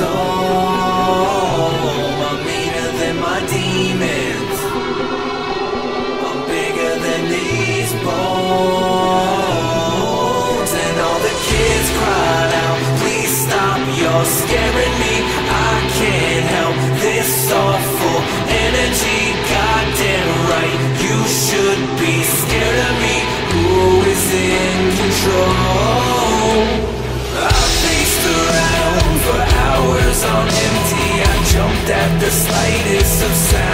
soul. of sound.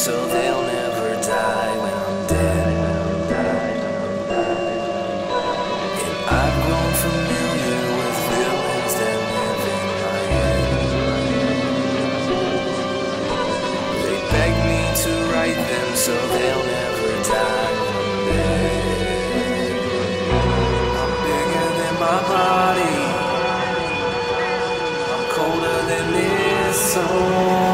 so they'll never die when I'm dead. And I've grown familiar with villains that live in my head. They beg me to write them so they'll never die when I'm dead. I'm bigger than my body. I'm colder than this soul.